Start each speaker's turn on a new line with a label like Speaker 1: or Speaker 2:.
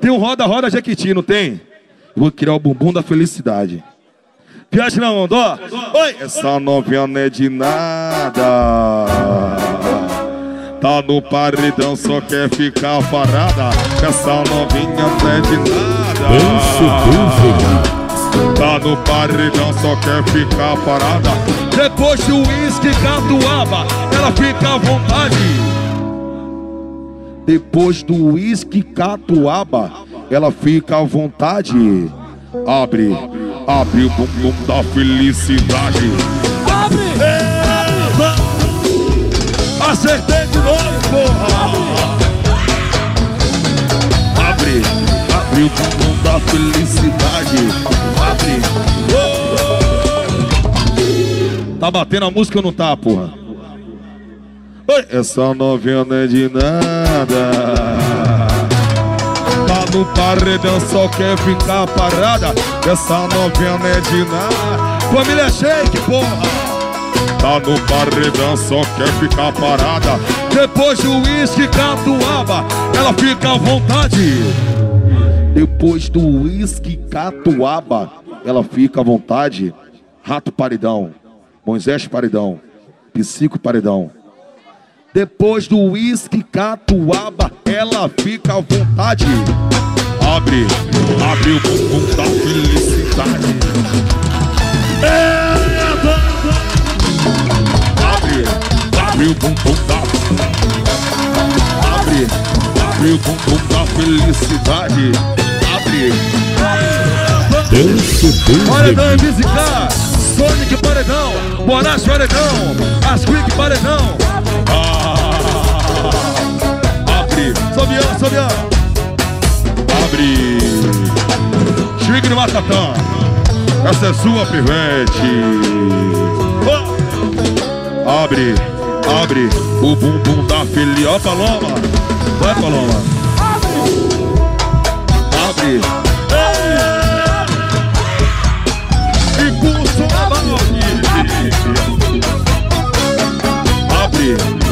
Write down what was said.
Speaker 1: Tem um roda-roda Jequiti, não tem? Eu vou criar o bumbum da felicidade. Viagem na onda, ó. Oi! Essa novinha não é de nada. Tá no paredão, só quer ficar parada. Essa novinha não é de nada. Tá no paredão, só quer ficar parada. Depois do uísque catuaba, ela fica à vontade. Depois do uísque catuaba, ela fica à vontade. Abre, abre o bumbum da felicidade.
Speaker 2: Abre!
Speaker 1: Eita! Acertei de novo, porra! Abre, abre o bumbum da felicidade. Abre. Oh! Tá batendo a música ou não tá, porra? Essa novinha não é de nada. Tá no paredão, só quer ficar parada. Essa novinha não é de nada. Família Shake, porra. Tá no paredão, só quer ficar parada. Depois do uísque catuaba, ela fica à vontade. Depois do uísque catuaba, ela fica à vontade. Rato paredão, Moisés paredão, Psico paredão. Depois do uísque catuaba, ela fica à vontade. Abre, abre o bumbum da felicidade. Abre, abre o bumbum da Abre, abre o bumbum da felicidade. Abre. Paredão em Visicar, Sonic Paredão, Moraes Paredão, As Quick Paredão. Ah, Fabiano. Abre. Chique no Matatã. Essa é sua, pivete. Oh. Abre, abre o bumbum da filial, Paloma. Vai, Paloma. Abre. abre. e pulso na Abre. abre.